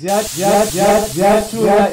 ziyathula